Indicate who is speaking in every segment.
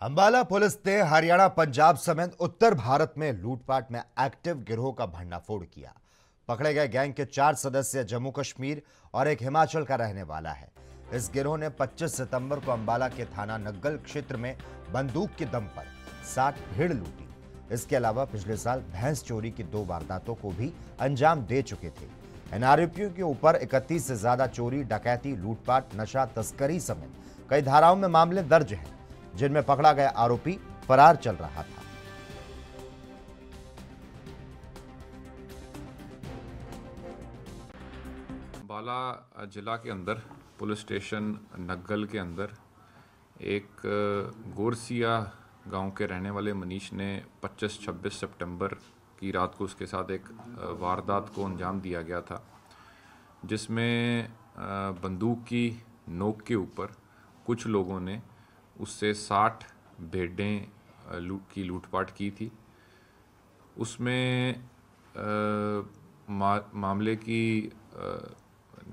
Speaker 1: Ambala police ने हरियाणा, पंजाब समेत उत्तर भारत में लूटपाट में एक्टिव गिरोह का भंडाफोड़ किया। पकड़े गए गैंग के चार सदस्य जम्मू कश्मीर और एक हिमाचल का रहने वाला है। इस गिरोह ने 25 सितंबर को अंबाला के थाना नग्गल क्षेत्र में बंदूक के दम पर सात भीड़ लूटी। इसके अलावा पिछले साल भैंस चोरी की दो वारदातों को भी अंजाम दे चुके थे। इन आरोपियों के ऊपर 31 से ज़्यादा चोरी, डकैती, लूटपाट, नशा तस्करी समेत कई धाराओं में मामले दर्ज हैं। जिनमें पकड़ा गया आरोपी फरार चल रहा था।
Speaker 2: बाला जिला के अंदर, पुलिस स्टेशन नग्गल के अंदर, एक गोरसिया गाँव के रहने वाले मनीष ने 25-26 सितंबर की रात को उसके साथ एक वारदात को अंजाम दिया गया था, जिसमें बंदूक की नोक के ऊपर कुछ लोगों ने उससे साठ भेडें लूट की लूटपाट की थी। उसमें आ, मा, मामले की आ,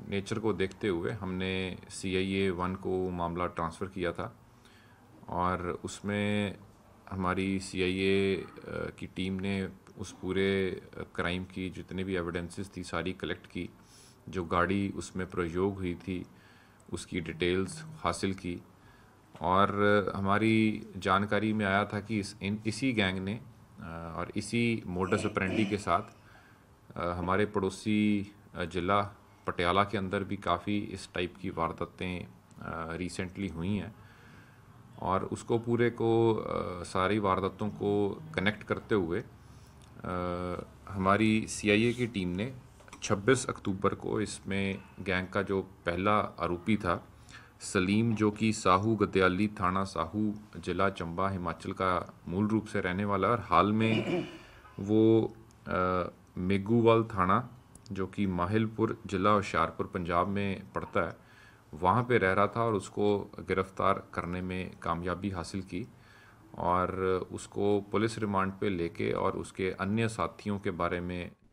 Speaker 2: नेचर को देखते हुए हमने सी आई ए वन को मामला ट्रांसफ़र किया था और उसमें हमारी सी आई ए की टीम ने उस पूरे क्राइम की जितने भी एविडेंसेस थी सारी कलेक्ट की। जो गाड़ी उसमें प्रयोग हुई थी उसकी डिटेल्स हासिल की। और हमारी जानकारी में आया था कि इस, इन, इसी गैंग ने और इसी मोडस ऑपरेंडी के साथ हमारे पड़ोसी ज़िला पटियाला के अंदर भी काफ़ी इस टाइप की वारदातें रिसेंटली हुई हैं। और उसको पूरे को सारी वारदातों को कनेक्ट करते हुए हमारी सीआईए की टीम ने 26 अक्टूबर को इसमें गैंग का जो पहला आरोपी था सलीम, जो कि साहू गदयाली थाना साहू ज़िला चंबा, हिमाचल का मूल रूप से रहने वाला और हाल में वो मेगूवाल थाना, जो कि माहिलपुर ज़िला होशियारपुर पंजाब में पड़ता है, वहाँ पे रह रहा था और उसको गिरफ़्तार करने में कामयाबी हासिल की और उसको पुलिस रिमांड पे लेके और उसके अन्य साथियों के बारे में